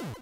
you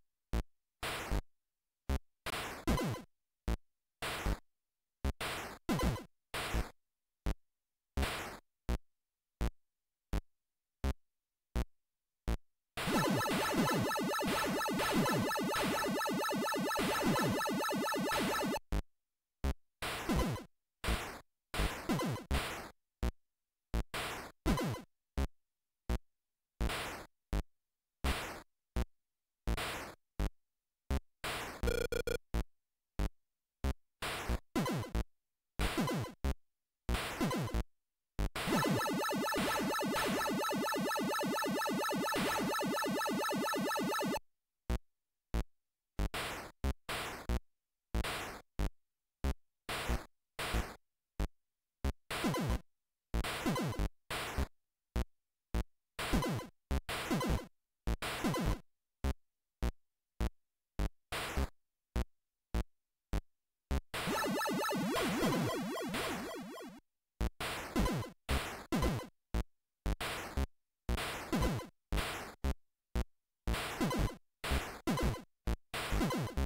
you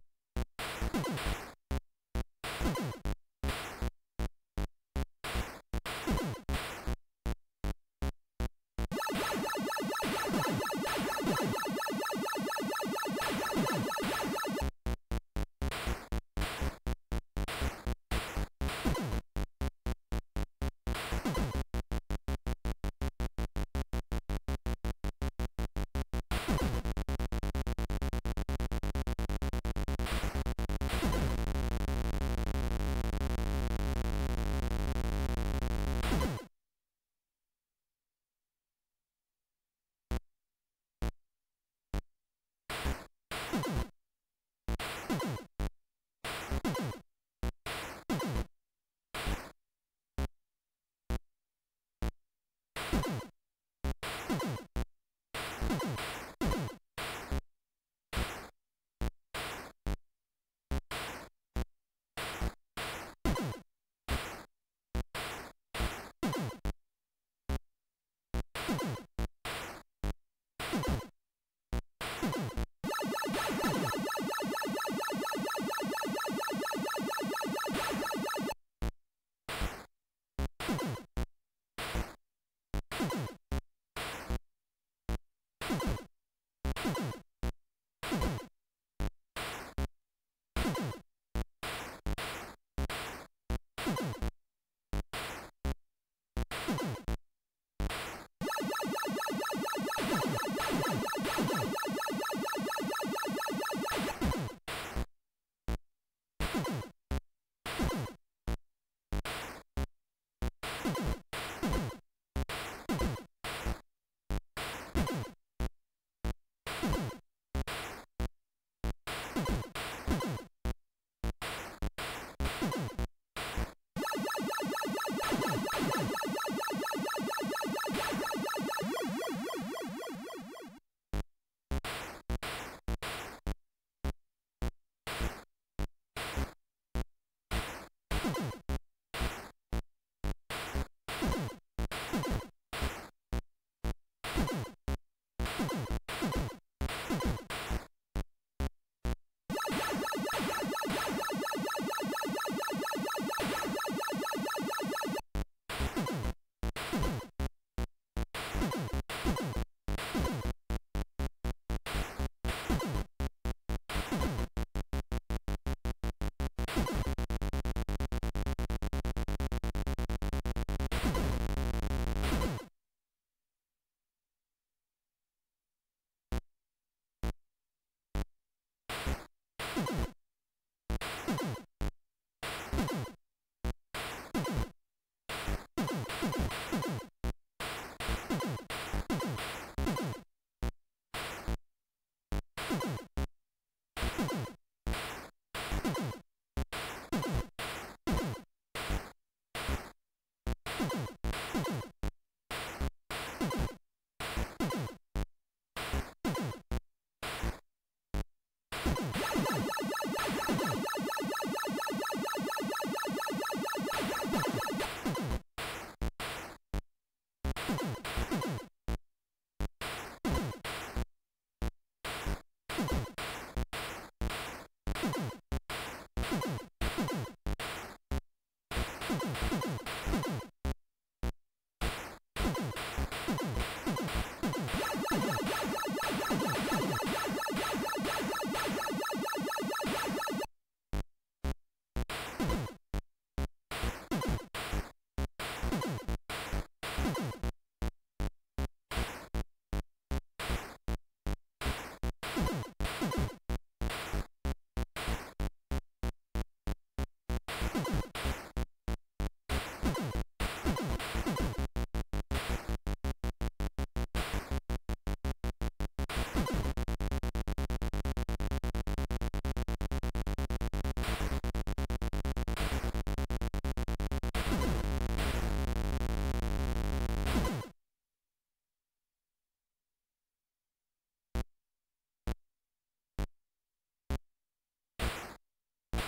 you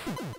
you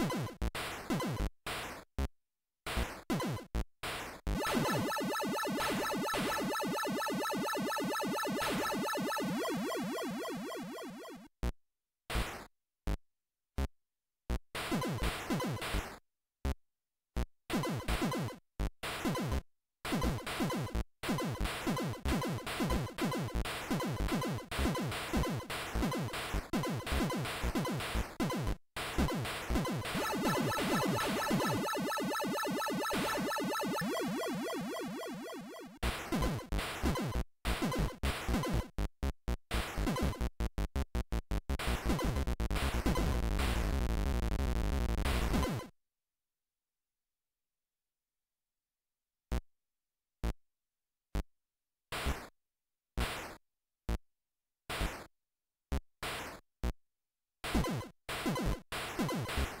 you ハハハハ!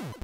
you